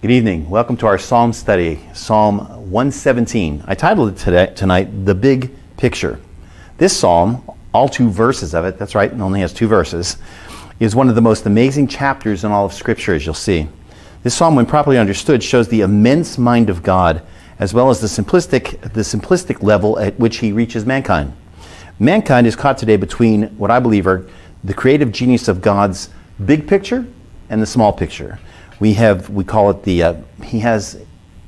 Good evening. Welcome to our Psalm study, Psalm 117. I titled it today, tonight, The Big Picture. This psalm, all two verses of it, that's right, it only has two verses, is one of the most amazing chapters in all of Scripture, as you'll see. This psalm, when properly understood, shows the immense mind of God, as well as the simplistic, the simplistic level at which he reaches mankind. Mankind is caught today between what I believe are the creative genius of God's big picture and the small picture we have we call it the uh, he has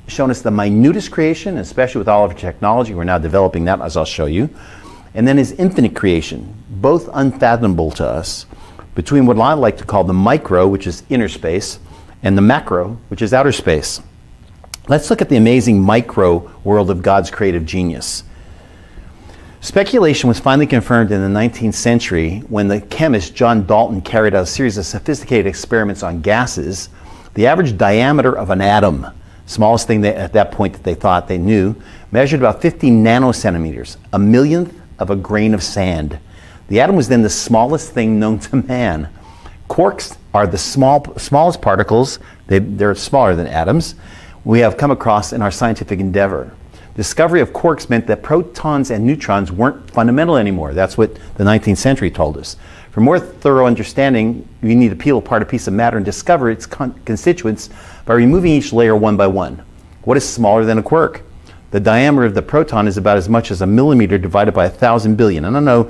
shown us the minutest creation especially with all of our technology. We're now developing that as i'll show you. And then his infinite creation both unfathomable to us between what i like to call the micro which is inner space and the macro which is outer space. Let's look at the amazing micro world of god's creative genius. Speculation was finally confirmed in the 19th century when the chemist John Dalton carried out a series of sophisticated experiments on gases the average diameter of an atom, smallest thing that, at that point that they thought they knew, measured about 50 nanocentimeters, a millionth of a grain of sand. The atom was then the smallest thing known to man. Quarks are the small, smallest particles, they, they're smaller than atoms, we have come across in our scientific endeavor. Discovery of quarks meant that protons and neutrons weren't fundamental anymore. That's what the 19th century told us. For more thorough understanding, you need to peel apart a piece of matter and discover its con constituents by removing each layer one by one. What is smaller than a quark? The diameter of the proton is about as much as a millimeter divided by a thousand billion. And I know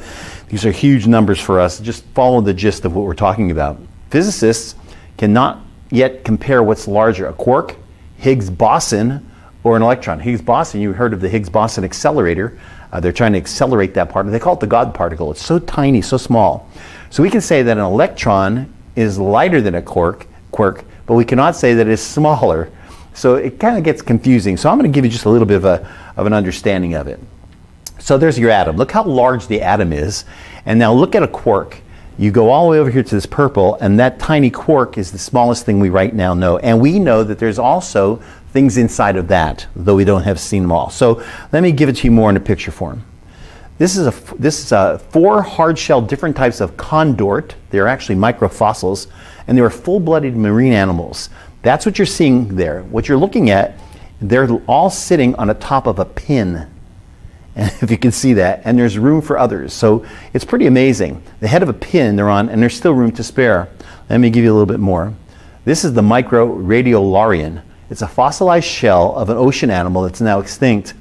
these are huge numbers for us. Just follow the gist of what we're talking about. Physicists cannot yet compare what's larger, a quark, Higgs boson, or an electron. Higgs boson, you heard of the Higgs boson accelerator. Uh, they're trying to accelerate that particle. They call it the God particle. It's so tiny, so small. So we can say that an electron is lighter than a quark, quark but we cannot say that it's smaller. So it kind of gets confusing. So I'm going to give you just a little bit of, a, of an understanding of it. So there's your atom. Look how large the atom is. And now look at a quark. You go all the way over here to this purple, and that tiny quark is the smallest thing we right now know. And we know that there's also things inside of that, though we don't have seen them all. So let me give it to you more in a picture form. This is a this is a four hard shell different types of condort. They're actually microfossils, and they are full-blooded marine animals. That's what you're seeing there. What you're looking at, they're all sitting on the top of a pin. And if you can see that, and there's room for others. So it's pretty amazing. The head of a pin they're on, and there's still room to spare. Let me give you a little bit more. This is the Microradiolarian. It's a fossilized shell of an ocean animal that's now extinct.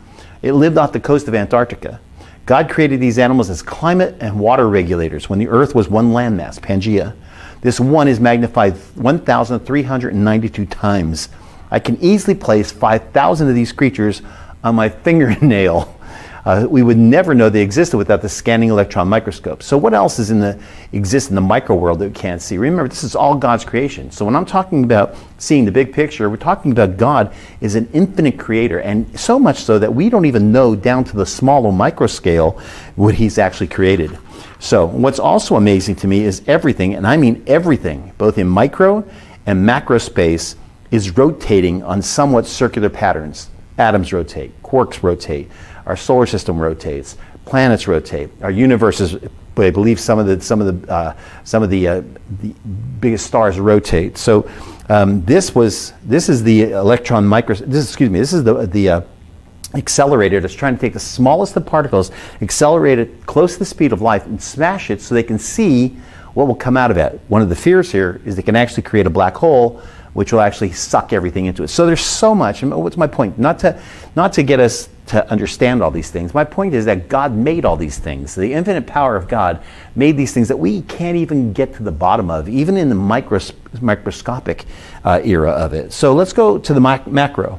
It lived off the coast of Antarctica. God created these animals as climate and water regulators when the earth was one landmass, Pangea. This one is magnified 1,392 times. I can easily place 5,000 of these creatures on my fingernail. Uh, we would never know they existed without the scanning electron microscope. So what else is in the exists in the micro world that we can't see? Remember, this is all God's creation. So when I'm talking about seeing the big picture, we're talking about God is an infinite creator, and so much so that we don't even know down to the smaller micro scale what He's actually created. So what's also amazing to me is everything, and I mean everything, both in micro and macro space, is rotating on somewhat circular patterns. Atoms rotate, quarks rotate our solar system rotates. Planets rotate. Our universe is, I believe, some of the some of the uh, some of the, uh, the biggest stars rotate. So um, this was this is the electron micro. This excuse me. This is the the uh, accelerator that's trying to take the smallest of particles, accelerate it close to the speed of light, and smash it so they can see what will come out of it. One of the fears here is they can actually create a black hole which will actually suck everything into it. So there's so much. And what's my point? Not to, not to get us to understand all these things. My point is that God made all these things. The infinite power of God made these things that we can't even get to the bottom of, even in the micros- microscopic uh, era of it. So let's go to the mac- macro.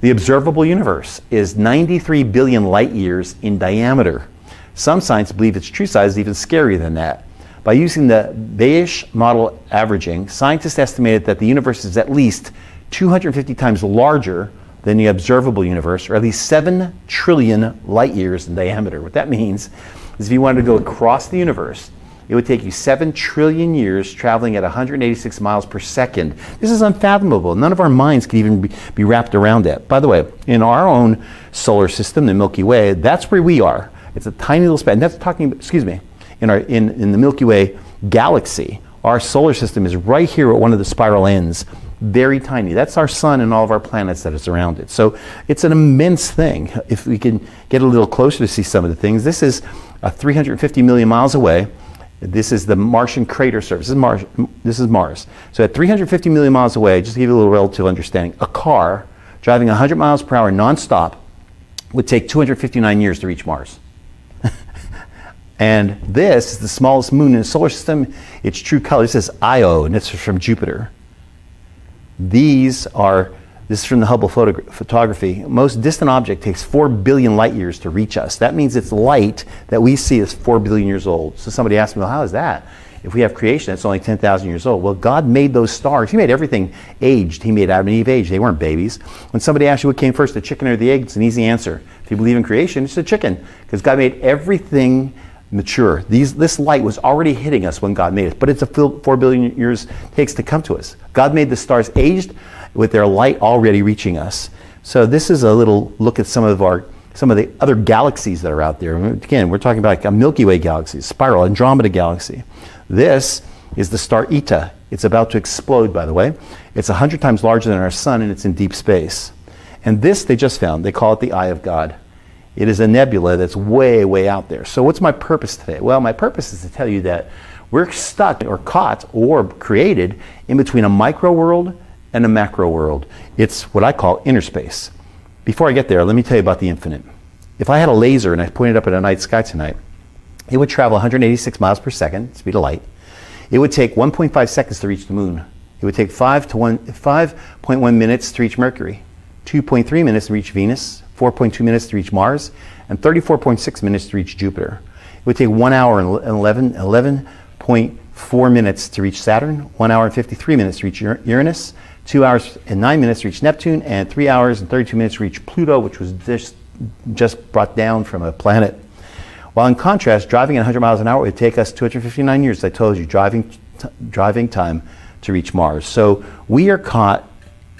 The observable universe is 93 billion light years in diameter. Some scientists believe its true size is even scarier than that. By using the Bayes model averaging, scientists estimated that the universe is at least 250 times larger than the observable universe, or at least 7 trillion light years in diameter. What that means is if you wanted to go across the universe, it would take you 7 trillion years traveling at 186 miles per second. This is unfathomable. None of our minds can even be, wrapped around that. By the way, in our own solar system, the Milky Way, that's where we are. It's a tiny little speck. And that's talking, excuse me, in, our, in, in the Milky Way galaxy, our solar system is right here at one of the spiral ends. Very tiny. That's our sun and all of our planets that is around it. So it's an immense thing. If we can get a little closer to see some of the things, this is uh, 350 million miles away. This is the Martian crater surface. This is, Mars, this is Mars. So at 350 million miles away, just to give you a little relative understanding, a car driving 100 miles per hour nonstop would take 259 years to reach Mars. and this is the smallest moon in the solar system. Its true color, this is Io, and it's from Jupiter. These are, this is from the Hubble photography. Most distant object takes 4 billion light years to reach us. That means its light that we see is 4 billion years old. So somebody asked me, well, how is that? If we have creation, it's only 10,000 years old. Well, God made those stars. He made everything aged. He made Adam and Eve aged. They weren't babies. When somebody asks you what came first, the chicken or the egg, it's an easy answer. If you believe in creation, it's the chicken. Because God made everything mature. These, this light was already hitting us when God made it, but it's a four billion years takes to come to us. God made the stars aged with their light already reaching us. So this is a little look at some of our some of the other galaxies that are out there. Again, we're talking about a Milky Way galaxy, spiral, Andromeda galaxy. This is the star Eta. It's about to explode, by the way. It's 100 times larger than our sun and it's in deep space. And this they just found. They call it the Eye of God. It is a nebula that's way, way out there. So, what's my purpose today? Well, my purpose is to tell you that we're stuck or caught or created in between a micro world and a macro world. It's what I call inner space. Before I get there, let me tell you about the infinite. If I had a laser and I pointed up at a night sky tonight, it would travel 186 miles per second, speed of light. It would take 1.5 seconds to reach the moon. It would take 5 to 1, 5.1 minutes to reach Mercury, 2.3 minutes to reach Venus, 4.2 minutes to reach Mars, and 34.6 minutes to reach Jupiter. It would take 1 hour and 11, 11.4 minutes to reach Saturn, 1 hour and 53 minutes to reach Uranus, 2 hours and 9 minutes to reach Neptune, and 3 hours and 32 minutes to reach Pluto, which was just, just brought down from a planet. While in contrast, driving at 100 miles an hour would take us 259 years, as I told you, driving, driving time to reach Mars. So we are caught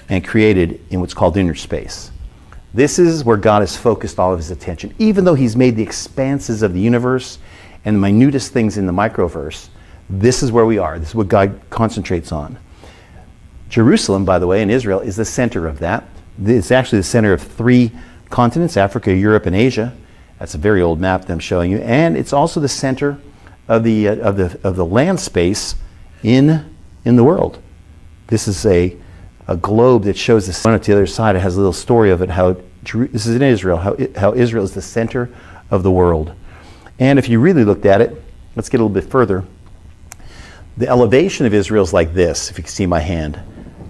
and created in what's called inner space. This is where God has focused all of his attention. Even though he's made the expanses of the universe and the minutest things in the microverse, this is where we are. This is what God concentrates on. Jerusalem, by the way, in Israel, is the center of that. It's actually the center of three continents Africa, Europe, and Asia. That's a very old map that I'm showing you. And it's also the center of the, uh, of the, of the land space in, in the world. This is a a globe that shows the sun at the other side. It has a little story of it, how this is in Israel, how, how Israel is the center of the world. And if you really looked at it, let's get a little bit further. The elevation of Israel is like this, if you can see my hand.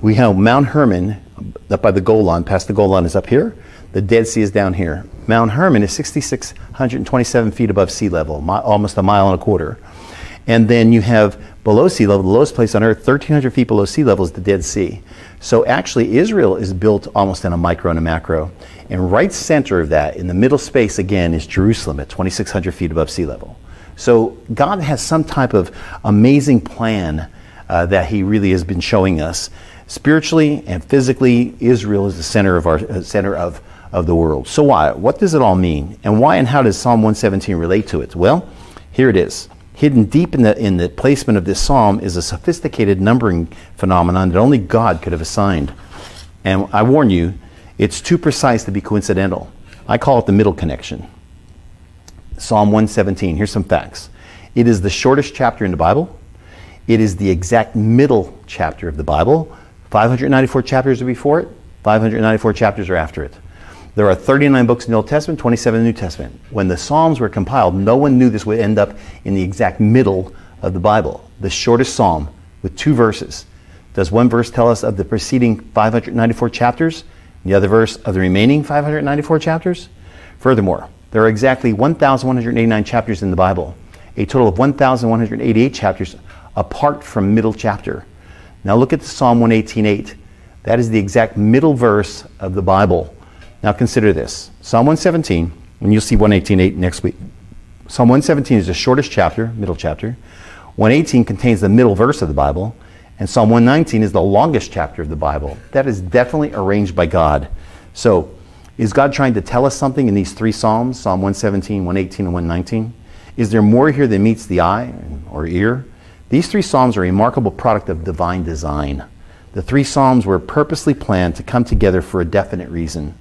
We have Mount Hermon up by the Golan, past the Golan is up here. The Dead Sea is down here. Mount Hermon is 6,627 feet above sea level, almost a mile and a quarter. And then you have below sea level, the lowest place on earth, 1,300 feet below sea level is the Dead Sea. So actually, Israel is built almost in a micro and a macro. And right center of that, in the middle space again, is Jerusalem at 2,600 feet above sea level. So God has some type of amazing plan uh, that He really has been showing us. Spiritually and physically, Israel is the center of our uh, center of, of the world. So why? What does it all mean? And why and how does Psalm 117 relate to it? Well, here it is. Hidden deep in the, in the placement of this psalm is a sophisticated numbering phenomenon that only God could have assigned. And I warn you, it's too precise to be coincidental. I call it the middle connection. Psalm 117, here's some facts. It is the shortest chapter in the Bible. It is the exact middle chapter of the Bible. 594 chapters are before it, 594 chapters are after it. There are 39 books in the Old Testament, 27 in the New Testament. When the Psalms were compiled, no one knew this would end up in the exact middle of the Bible, the shortest psalm with two verses. Does one verse tell us of the preceding 594 chapters, the other verse of the remaining 594 chapters? Furthermore, there are exactly 1,189 chapters in the Bible, a total of 1,188 chapters apart from middle chapter. Now look at the Psalm 118.8. That is the exact middle verse of the Bible. Now consider this Psalm 117, and you'll see 118.8 next week. Psalm 117 is the shortest chapter, middle chapter. 118 contains the middle verse of the Bible, and Psalm 119 is the longest chapter of the Bible. That is definitely arranged by God. So, is God trying to tell us something in these three Psalms, Psalm 117, 118, and 119? Is there more here than meets the eye or ear? These three Psalms are a remarkable product of divine design. The three Psalms were purposely planned to come together for a definite reason.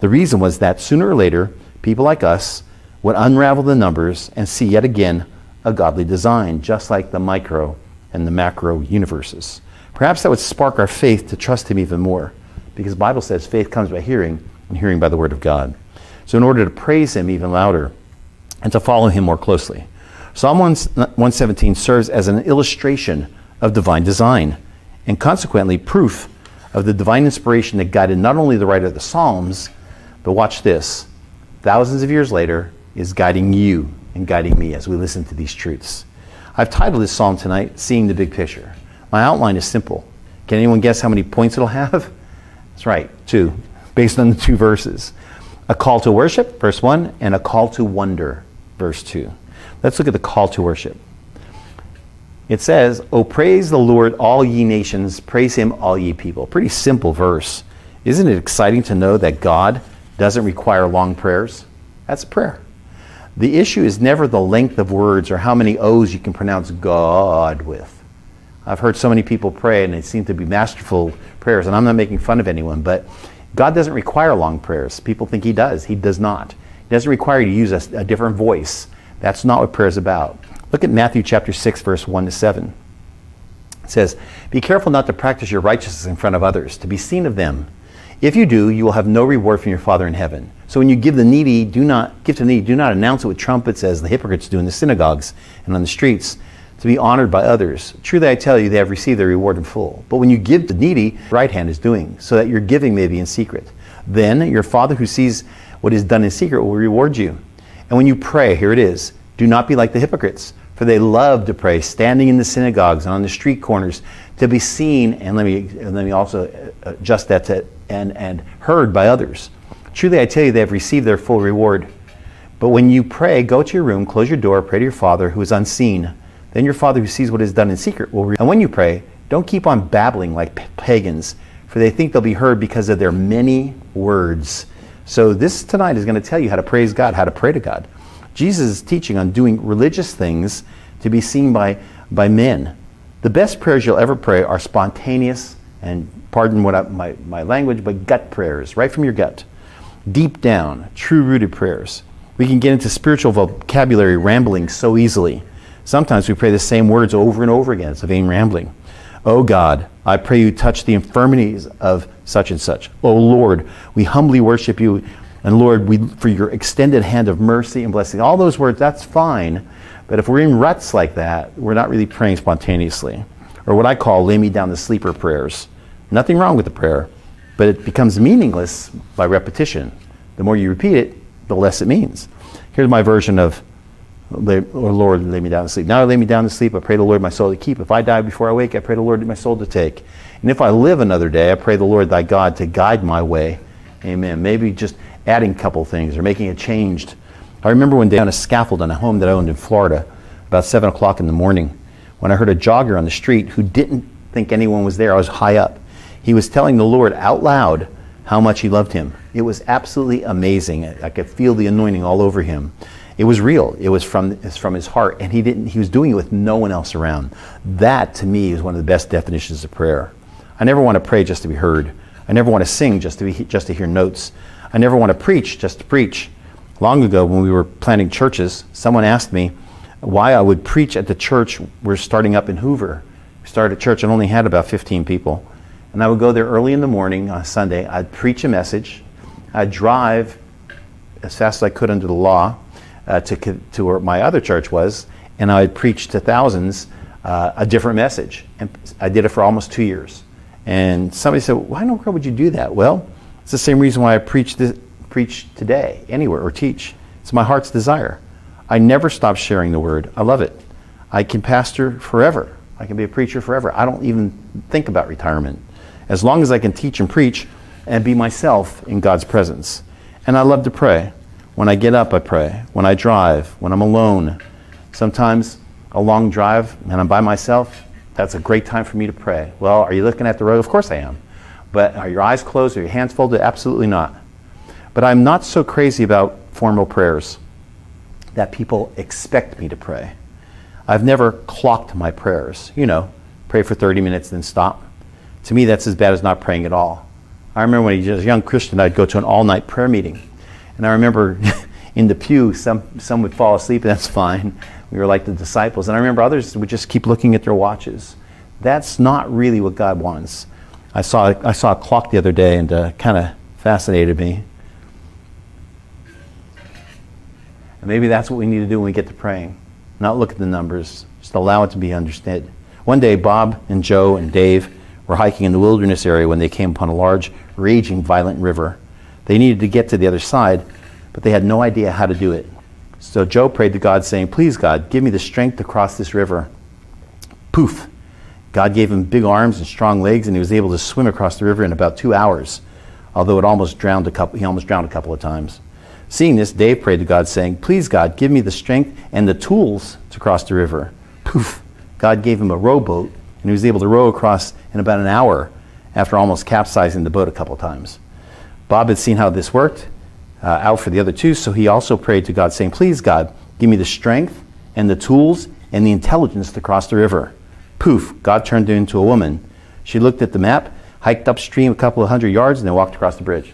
The reason was that sooner or later, people like us would unravel the numbers and see yet again a godly design, just like the micro and the macro universes. Perhaps that would spark our faith to trust Him even more, because the Bible says faith comes by hearing, and hearing by the Word of God. So, in order to praise Him even louder and to follow Him more closely, Psalm 117 serves as an illustration of divine design and consequently proof of the divine inspiration that guided not only the writer of the Psalms, but watch this, thousands of years later, is guiding you and guiding me as we listen to these truths. I've titled this psalm tonight, Seeing the Big Picture. My outline is simple. Can anyone guess how many points it'll have? That's right, two, based on the two verses. A call to worship, verse 1, and a call to wonder, verse 2. Let's look at the call to worship. It says, Oh, praise the Lord, all ye nations, praise him, all ye people. Pretty simple verse. Isn't it exciting to know that God doesn't require long prayers? That's a prayer. The issue is never the length of words or how many O's you can pronounce God with. I've heard so many people pray and they seem to be masterful prayers, and I'm not making fun of anyone, but God doesn't require long prayers. People think He does. He does not. He doesn't require you to use a, a different voice. That's not what prayer is about. Look at Matthew chapter 6, verse 1 to 7. It says, Be careful not to practice your righteousness in front of others, to be seen of them. If you do, you will have no reward from your Father in heaven. So when you give the needy, do not give to the needy, do not announce it with trumpets as the hypocrites do in the synagogues and on the streets, to be honored by others. Truly I tell you, they have received their reward in full. But when you give to the needy, right hand is doing, so that your giving may be in secret. Then your Father who sees what is done in secret will reward you. And when you pray, here it is, do not be like the hypocrites for they love to pray, standing in the synagogues and on the street corners, to be seen, and let me, let me also adjust that to, and, and heard by others. Truly, I tell you, they have received their full reward. But when you pray, go to your room, close your door, pray to your Father who is unseen. Then your Father who sees what is done in secret will. Re- and when you pray, don't keep on babbling like pagans, for they think they'll be heard because of their many words. So, this tonight is going to tell you how to praise God, how to pray to God. Jesus is teaching on doing religious things to be seen by, by men. The best prayers you'll ever pray are spontaneous and, pardon what I, my, my language, but gut prayers, right from your gut. Deep down, true rooted prayers. We can get into spiritual vocabulary rambling so easily. Sometimes we pray the same words over and over again. It's a vain rambling. Oh God, I pray you touch the infirmities of such and such. Oh Lord, we humbly worship you and Lord, we, for your extended hand of mercy and blessing, all those words, that's fine. But if we're in ruts like that, we're not really praying spontaneously. Or what I call lay me down to sleeper prayers. Nothing wrong with the prayer, but it becomes meaningless by repetition. The more you repeat it, the less it means. Here's my version of, lay, oh Lord, lay me down to sleep. Now I lay me down to sleep. I pray the Lord my soul to keep. If I die before I wake, I pray the Lord my soul to take. And if I live another day, I pray the Lord thy God to guide my way. Amen. Maybe just adding a couple things or making it changed. I remember one day on a scaffold in a home that I owned in Florida, about 7 o'clock in the morning, when I heard a jogger on the street who didn't think anyone was there. I was high up. He was telling the Lord out loud how much he loved him. It was absolutely amazing. I could feel the anointing all over him. It was real. It was from, it was from his heart, and he didn't. He was doing it with no one else around. That, to me, is one of the best definitions of prayer. I never want to pray just to be heard. I never want to sing just to be, just to hear notes. I never want to preach just to preach. Long ago, when we were planning churches, someone asked me why I would preach at the church we're starting up in Hoover. We started a church and only had about 15 people. And I would go there early in the morning on Sunday. I'd preach a message. I'd drive as fast as I could under the law uh, to, to where my other church was, and I would preach to thousands uh, a different message. And I did it for almost two years. And somebody said, Why in the world would you do that? Well, it's the same reason why I preach, this, preach today, anywhere, or teach. It's my heart's desire. I never stop sharing the word. I love it. I can pastor forever. I can be a preacher forever. I don't even think about retirement. As long as I can teach and preach and be myself in God's presence. And I love to pray. When I get up, I pray. When I drive, when I'm alone. Sometimes a long drive and I'm by myself, that's a great time for me to pray. Well, are you looking at the road? Of course I am. But are your eyes closed? Are your hands folded? Absolutely not. But I'm not so crazy about formal prayers that people expect me to pray. I've never clocked my prayers. You know, pray for 30 minutes, then stop. To me, that's as bad as not praying at all. I remember when I was a young Christian, I'd go to an all night prayer meeting. And I remember in the pew, some, some would fall asleep, and that's fine. We were like the disciples. And I remember others would just keep looking at their watches. That's not really what God wants. I saw, I saw a clock the other day and uh, kind of fascinated me. And maybe that's what we need to do when we get to praying. Not look at the numbers, just allow it to be understood. One day, Bob and Joe and Dave were hiking in the wilderness area when they came upon a large, raging, violent river. They needed to get to the other side, but they had no idea how to do it. So Joe prayed to God, saying, Please, God, give me the strength to cross this river. Poof! God gave him big arms and strong legs, and he was able to swim across the river in about two hours, although it almost drowned a couple, he almost drowned a couple of times. Seeing this, Dave prayed to God, saying, Please, God, give me the strength and the tools to cross the river. Poof! God gave him a rowboat, and he was able to row across in about an hour after almost capsizing the boat a couple times. Bob had seen how this worked uh, out for the other two, so he also prayed to God, saying, Please, God, give me the strength and the tools and the intelligence to cross the river. Poof! God turned her into a woman. She looked at the map, hiked upstream a couple of hundred yards, and then walked across the bridge.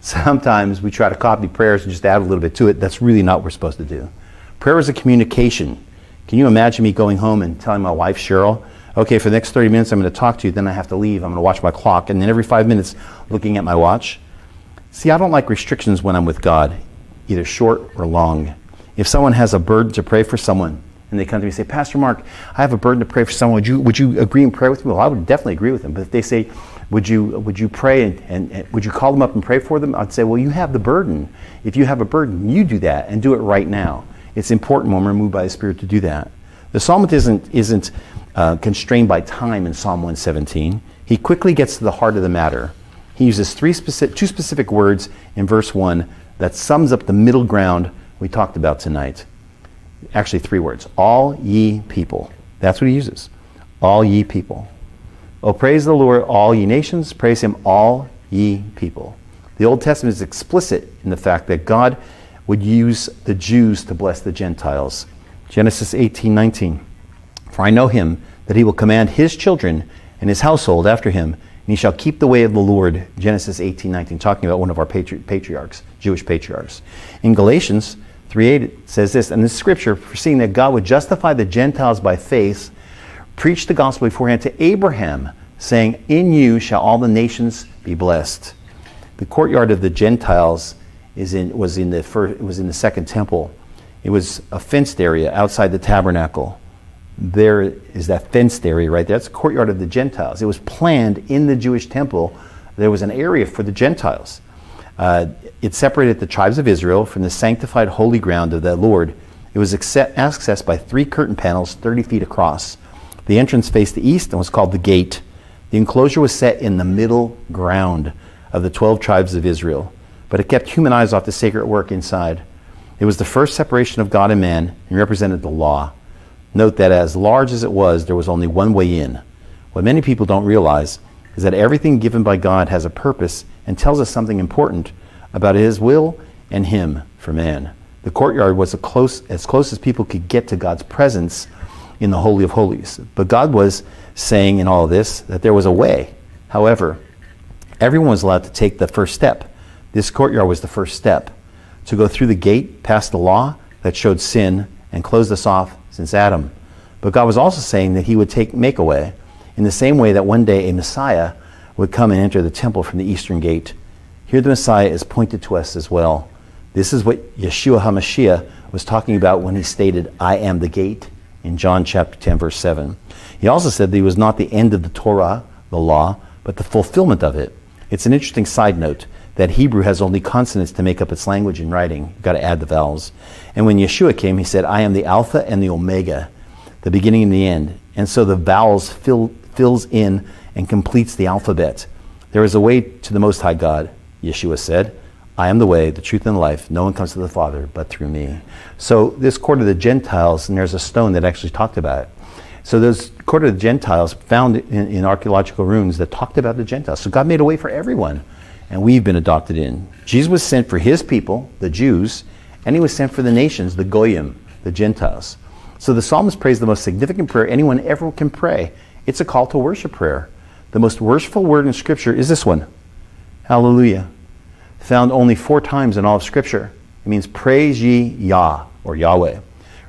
Sometimes we try to copy prayers and just add a little bit to it. That's really not what we're supposed to do. Prayer is a communication. Can you imagine me going home and telling my wife, Cheryl, okay, for the next 30 minutes I'm going to talk to you, then I have to leave. I'm going to watch my clock, and then every five minutes looking at my watch? See, I don't like restrictions when I'm with God, either short or long. If someone has a burden to pray for someone, and they come to me and say, Pastor Mark, I have a burden to pray for someone. Would you, would you agree and pray with me? Well, I would definitely agree with them. But if they say, would you, would you pray and, and, and, would you call them up and pray for them? I'd say, well, you have the burden. If you have a burden, you do that and do it right now. It's important when we're moved by the Spirit to do that. The psalmist isn't, isn't uh, constrained by time in Psalm 117. He quickly gets to the heart of the matter. He uses three specific, two specific words in verse 1 that sums up the middle ground we talked about tonight. Actually, three words All ye people. That's what he uses. All ye people. Oh, praise the Lord, all ye nations. Praise him, all ye people. The Old Testament is explicit in the fact that God would use the Jews to bless the Gentiles. Genesis 18 19. For I know him that he will command his children and his household after him, and he shall keep the way of the Lord. Genesis 18 19, talking about one of our patri- patriarchs, Jewish patriarchs. In Galatians 3 8, says this, and the scripture, foreseeing that God would justify the Gentiles by faith, preached the gospel beforehand to Abraham, saying, In you shall all the nations be blessed. The courtyard of the Gentiles is in, was, in the first, was in the second temple. It was a fenced area outside the tabernacle. There is that fenced area right there. That's the courtyard of the Gentiles. It was planned in the Jewish temple. There was an area for the Gentiles. Uh, it separated the tribes of Israel from the sanctified holy ground of the Lord. It was accessed by three curtain panels 30 feet across. The entrance faced the east and was called the gate. The enclosure was set in the middle ground of the 12 tribes of Israel, but it kept human eyes off the sacred work inside. It was the first separation of God and man and represented the law. Note that as large as it was, there was only one way in. What many people don't realize is that everything given by God has a purpose and tells us something important about His will and Him for man. The courtyard was close, as close as people could get to God's presence in the Holy of Holies. But God was saying in all this that there was a way. However, everyone was allowed to take the first step. This courtyard was the first step to go through the gate past the law that showed sin and closed us off since Adam. But God was also saying that He would take make a way in the same way that one day a Messiah would come and enter the temple from the eastern gate. Here, the Messiah is pointed to us as well. This is what Yeshua HaMashiach was talking about when he stated, I am the gate in John chapter 10, verse 7. He also said that he was not the end of the Torah, the law, but the fulfillment of it. It's an interesting side note that Hebrew has only consonants to make up its language in writing. You've got to add the vowels. And when Yeshua came, he said, I am the Alpha and the Omega, the beginning and the end. And so the vowels fill, fills in and completes the alphabet. There is a way to the Most High God, Yeshua said. I am the way, the truth, and the life. No one comes to the Father but through me. So this court of the Gentiles, and there's a stone that actually talked about it. So there's court of the Gentiles found in, in archaeological ruins that talked about the Gentiles. So God made a way for everyone, and we've been adopted in. Jesus was sent for his people, the Jews, and he was sent for the nations, the Goyim, the Gentiles. So the psalmist prays the most significant prayer anyone ever can pray, It's a call to worship prayer. The most worshipful word in Scripture is this one Hallelujah. Found only four times in all of Scripture. It means praise ye Yah or Yahweh.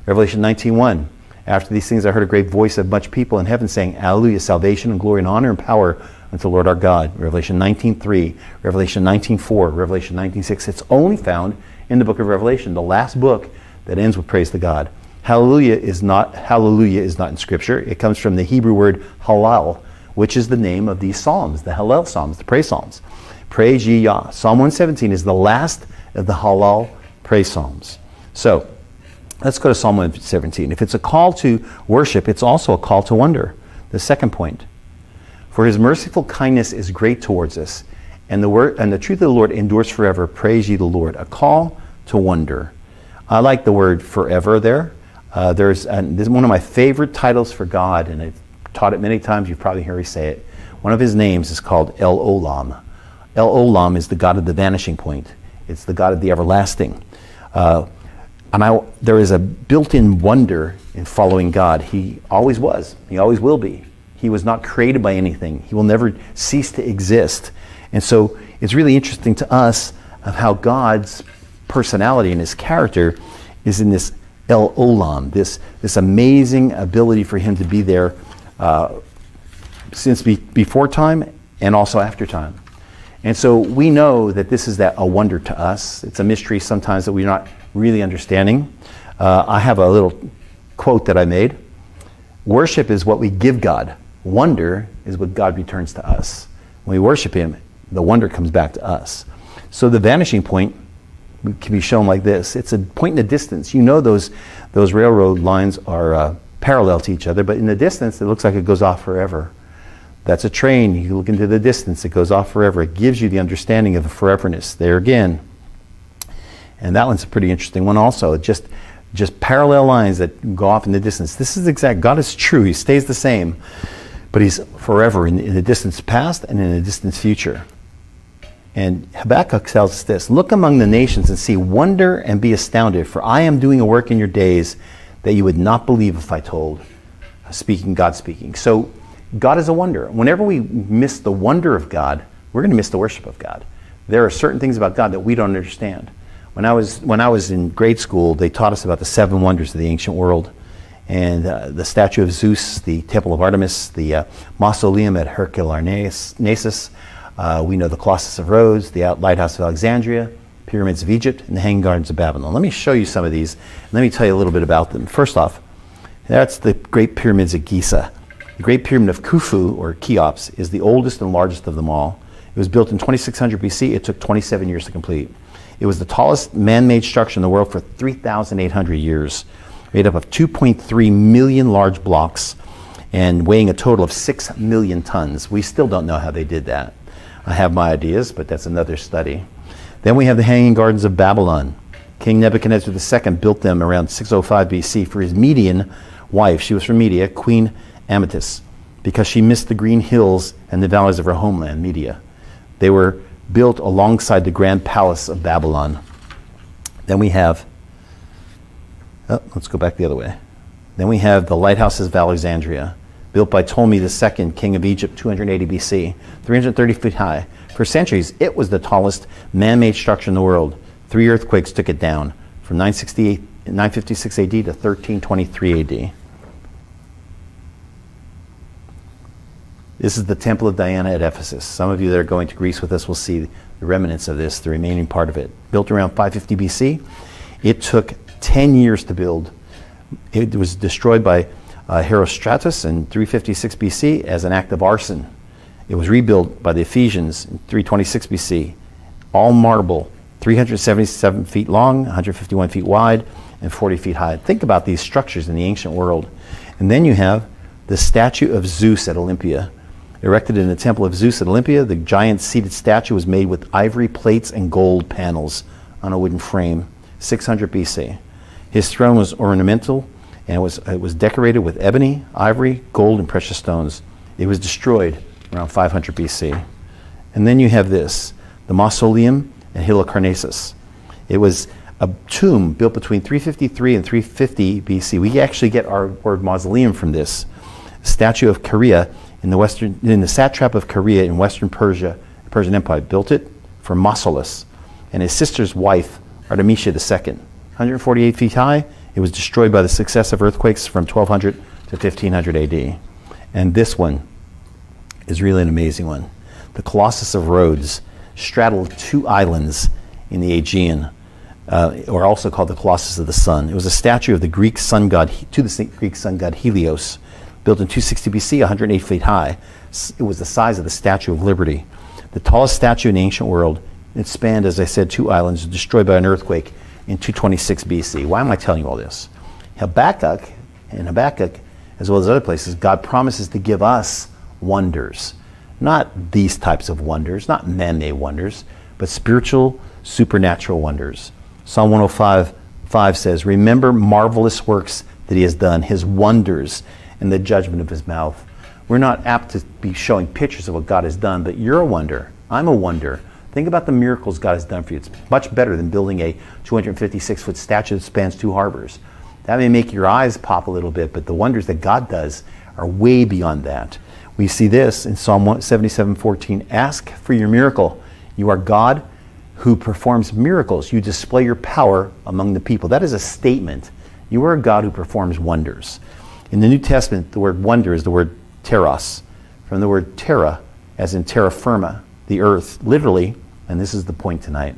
Revelation 19:1. After these things I heard a great voice of much people in heaven saying, Hallelujah, salvation and glory and honor and power unto the Lord our God. Revelation 19:3, Revelation 19:4, Revelation 19:6. It's only found in the book of Revelation, the last book that ends with praise to God. Hallelujah is not hallelujah is not in scripture. It comes from the Hebrew word halal, which is the name of these psalms, the Hallel psalms, the praise psalms. Praise ye Yah. Psalm 117 is the last of the halal praise psalms. So, let's go to Psalm 117. If it's a call to worship, it's also a call to wonder. The second point. For his merciful kindness is great towards us, and the word and the truth of the Lord endures forever. Praise ye the Lord. A call to wonder. I like the word forever there. Uh, there's this is one of my favorite titles for God, and I've taught it many times. You've probably heard me say it. One of his names is called El Olam. El Olam is the God of the vanishing point. It's the God of the everlasting. Uh, and I, there is a built-in wonder in following God. He always was. He always will be. He was not created by anything. He will never cease to exist. And so it's really interesting to us of how God's personality and his character is in this El Olam, this, this amazing ability for him to be there uh, since be, before time and also after time. And so we know that this is that a wonder to us. It's a mystery sometimes that we're not really understanding. Uh, I have a little quote that I made. Worship is what we give God. Wonder is what God returns to us. When we worship Him, the wonder comes back to us. So the vanishing point can be shown like this. It's a point in the distance. You know those, those railroad lines are uh, parallel to each other, but in the distance it looks like it goes off forever. That's a train. You look into the distance, it goes off forever. It gives you the understanding of the foreverness. There again. And that one's a pretty interesting one also. Just just parallel lines that go off in the distance. This is exact. God is true. He stays the same, but He's forever in, in the distance past and in the distance future. And Habakkuk tells us this Look among the nations and see, wonder and be astounded, for I am doing a work in your days that you would not believe if I told. Speaking, God speaking. So, God is a wonder. Whenever we miss the wonder of God, we're going to miss the worship of God. There are certain things about God that we don't understand. When I was, when I was in grade school, they taught us about the seven wonders of the ancient world. And uh, the statue of Zeus, the temple of Artemis, the uh, mausoleum at Herculanesus, uh, we know the Colossus of Rhodes, the Lighthouse of Alexandria, pyramids of Egypt, and the Hanging Gardens of Babylon. Let me show you some of these. And let me tell you a little bit about them. First off, that's the Great Pyramids of Giza. The Great Pyramid of Khufu, or Cheops, is the oldest and largest of them all. It was built in 2600 BC. It took 27 years to complete. It was the tallest man made structure in the world for 3,800 years, made up of 2.3 million large blocks and weighing a total of 6 million tons. We still don't know how they did that. I have my ideas, but that's another study. Then we have the Hanging Gardens of Babylon. King Nebuchadnezzar II built them around 605 BC for his Median wife. She was from Media, Queen Amytis, because she missed the green hills and the valleys of her homeland, Media. They were built alongside the grand palace of Babylon. Then we have, oh, let's go back the other way. Then we have the lighthouses of Alexandria built by Ptolemy II, king of Egypt, 280 BC, 330 feet high. For centuries, it was the tallest man made structure in the world. Three earthquakes took it down from 956 AD to 1323 AD. This is the Temple of Diana at Ephesus. Some of you that are going to Greece with us will see the remnants of this, the remaining part of it. Built around 550 BC. It took 10 years to build. It was destroyed by uh, Herostratus in 356 BC as an act of arson. It was rebuilt by the Ephesians in 326 BC. All marble, 377 feet long, 151 feet wide, and 40 feet high. Think about these structures in the ancient world. And then you have the statue of Zeus at Olympia. Erected in the temple of Zeus at Olympia, the giant seated statue was made with ivory plates and gold panels on a wooden frame, 600 BC. His throne was ornamental and it was, it was decorated with ebony, ivory, gold, and precious stones. It was destroyed around 500 BC. And then you have this the mausoleum at Halicarnassus. It was a tomb built between 353 and 350 BC. We actually get our word mausoleum from this. statue of Caria in the western, in the satrap of Caria in western Persia, Persian Empire, built it for Mausolus and his sister's wife, Artemisia II. 148 feet high, it was destroyed by the successive earthquakes from 1200 to 1500 AD. And this one is really an amazing one. The Colossus of Rhodes straddled two islands in the Aegean, uh, or also called the Colossus of the Sun. It was a statue of the Greek sun god, to the Greek sun god Helios, built in 260 BC, 108 feet high. It was the size of the Statue of Liberty. The tallest statue in the ancient world. It spanned, as I said, two islands, destroyed by an earthquake in 226 BC. Why am I telling you all this? Habakkuk, in Habakkuk, as well as other places, God promises to give us wonders. Not these types of wonders, not man made wonders, but spiritual, supernatural wonders. Psalm 105 5 says, Remember marvelous works that he has done, his wonders, and the judgment of his mouth. We're not apt to be showing pictures of what God has done, but you're a wonder. I'm a wonder. Think about the miracles God has done for you. It's much better than building a 256 foot statue that spans two harbors. That may make your eyes pop a little bit, but the wonders that God does are way beyond that. We see this in Psalm 77:14. Ask for your miracle. You are God who performs miracles. You display your power among the people. That is a statement. You are a God who performs wonders. In the New Testament, the word wonder is the word teros, from the word terra, as in terra firma, the earth, literally, and this is the point tonight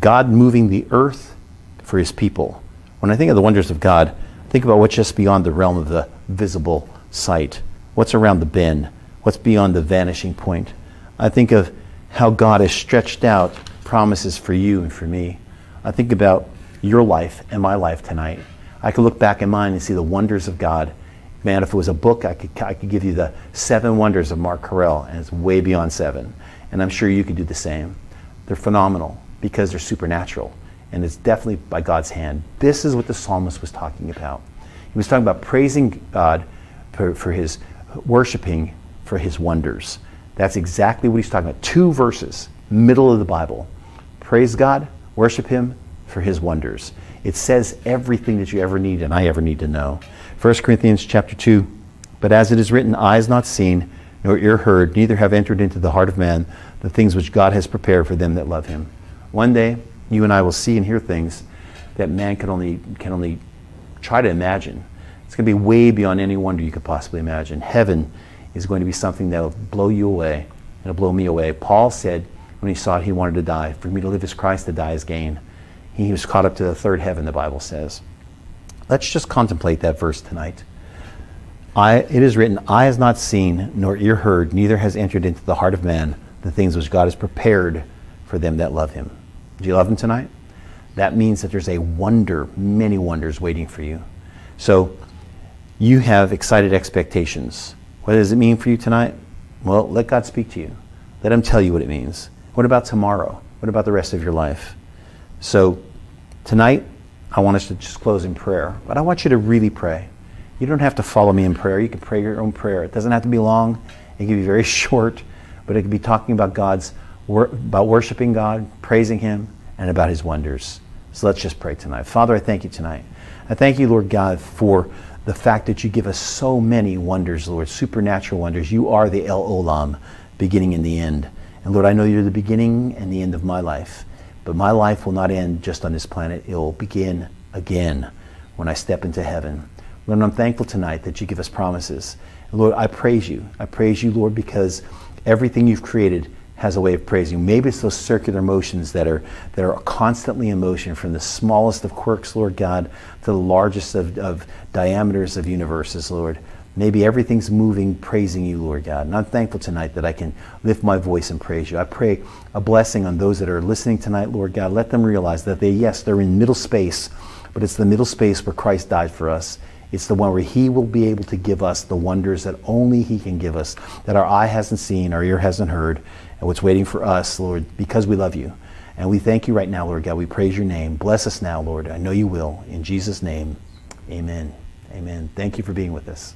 God moving the earth for his people. When I think of the wonders of God, think about what's just beyond the realm of the visible sight. What's around the bend? What's beyond the vanishing point? I think of how God has stretched out promises for you and for me. I think about your life and my life tonight. I can look back in mine and see the wonders of God. Man, if it was a book, I could, I could give you the seven wonders of Mark Correll, and it's way beyond seven. And I'm sure you could do the same. They're phenomenal because they're supernatural and it's definitely by God's hand. This is what the psalmist was talking about. He was talking about praising God for, for his worshiping for his wonders. That's exactly what he's talking about. Two verses, middle of the Bible. Praise God, worship him for his wonders. It says everything that you ever need and I ever need to know. 1 Corinthians chapter 2. But as it is written, eyes not seen, nor ear heard, neither have entered into the heart of man the things which God has prepared for them that love him. One day, you and I will see and hear things that man can only, can only try to imagine. It's going to be way beyond any wonder you could possibly imagine. Heaven is going to be something that will blow you away. It'll blow me away. Paul said when he saw it, he wanted to die. For me to live is Christ, to die is gain. He was caught up to the third heaven, the Bible says. Let's just contemplate that verse tonight. I, it is written, Eye has not seen, nor ear heard, neither has entered into the heart of man the things which God has prepared for them that love him. Do you love Him tonight? That means that there's a wonder, many wonders waiting for you. So you have excited expectations. What does it mean for you tonight? Well, let God speak to you. Let Him tell you what it means. What about tomorrow? What about the rest of your life? So tonight, I want us to just close in prayer, but I want you to really pray. You don't have to follow me in prayer. You can pray your own prayer. It doesn't have to be long. It can be very short, but it can be talking about God's about worshiping God, praising Him, and about His wonders. So let's just pray tonight. Father, I thank you tonight. I thank you, Lord God, for the fact that you give us so many wonders, Lord, supernatural wonders. You are the El Olam, beginning and the end. And Lord, I know you're the beginning and the end of my life. But my life will not end just on this planet. It will begin again when I step into heaven. Lord, I'm thankful tonight that you give us promises. Lord, I praise you. I praise you, Lord, because everything you've created has a way of praising. Maybe it's those circular motions that are that are constantly in motion, from the smallest of quarks, Lord God, to the largest of, of diameters of universes, Lord. Maybe everything's moving, praising you, Lord God. And I'm thankful tonight that I can lift my voice and praise you. I pray a blessing on those that are listening tonight, Lord God. Let them realize that they, yes, they're in middle space, but it's the middle space where Christ died for us. It's the one where He will be able to give us the wonders that only He can give us, that our eye hasn't seen, our ear hasn't heard, and what's waiting for us, Lord, because we love you. And we thank you right now, Lord God. We praise your name. Bless us now, Lord. I know you will. In Jesus' name, amen. Amen. Thank you for being with us.